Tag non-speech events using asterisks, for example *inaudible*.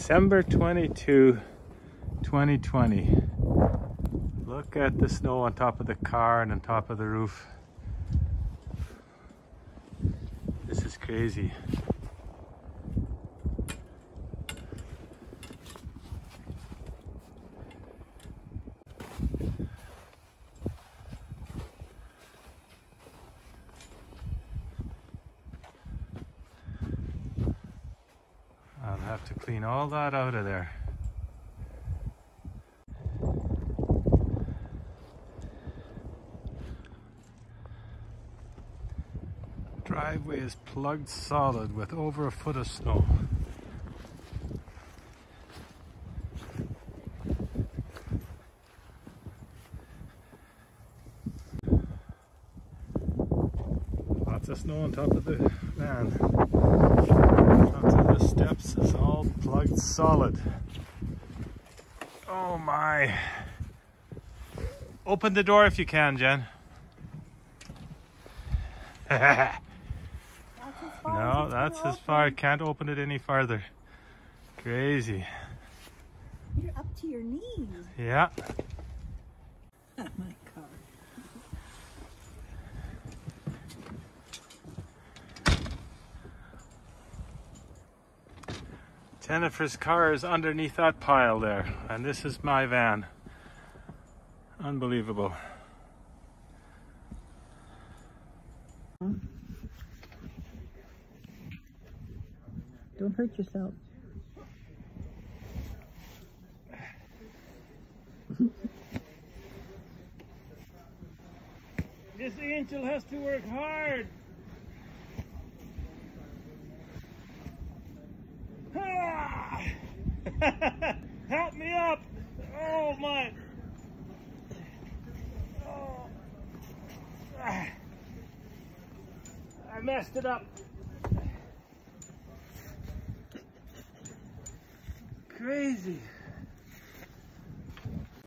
December 22, 2020. Look at the snow on top of the car and on top of the roof. This is crazy. Have to clean all that out of there. Driveway is plugged solid with over a foot of snow. Lots of snow on top of the van. Top of the steps is solid. Oh my. Open the door if you can, Jen. *laughs* no, that's as far. Can't open it any farther. Crazy. You're up to your knees. Yeah. Jennifer's car is underneath that pile there, and this is my van. Unbelievable. Don't hurt yourself. This angel has to work hard. *laughs* Help me up! Oh my! Oh. I messed it up. Crazy.